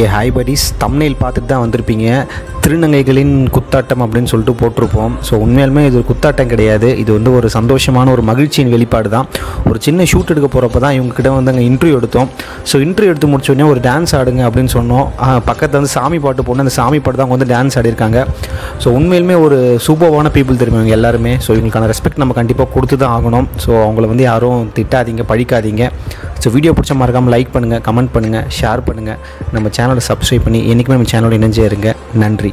ஏ hi buddies. தம்னையில் பார்த்துட்டு தான் வந்திருப்பீங்க. திருநங்கைகளின் குத்தாட்டம் அப்படின்னு சொல்லிட்டு போட்டிருப்போம். ஸோ உண்மையாலுமே இது ஒரு குத்தாட்டம் கிடையாது. இது வந்து ஒரு சந்தோஷமான ஒரு மகிழ்ச்சியின் வெளிப்பாடு தான். ஒரு சின்ன ஷூட் எடுக்க போகிறப்ப தான் இவங்ககிட்ட வந்து அங்கே இன்டர்வியூ எடுத்தோம். ஸோ இன்டர்வியூ எடுத்து முடிச்சோடனே ஒரு டான்ஸ் ஆடுங்க அப்படின்னு சொன்னோம். பக்கத்தில் வந்து சாமி பாட்டு போட்டு அந்த சாமி பாட்டு தான் அவங்க வந்து டான்ஸ் ஆடிருக்காங்க ஸோ உண்மையிலுமே ஒரு சூப்பர்வான பீப்புள் தெரியும் இவங்க எல்லாருமே? ஸோ இவங்களுக்கான ரெஸ்பெக்ட் நம்ம கண்டிப்பாக கொடுத்து தான் ஆகணும். ஸோ அவங்கள வந்து யாரும் திட்டாதீங்க பழிக்காதீங்க. ஸோ வீடியோ பிடிச்ச மறக்காமல் லைக் பண்ணுங்கள் கமெண்ட் பண்ணுங்கள் ஷேர் பண்ணுங்கள் நம்ம சேனலை சப்ஸ்கிரைப் பண்ணி என்றைக்குமே நம்ம சேனலோட இணைஞ்சே இருங்க. நன்றி.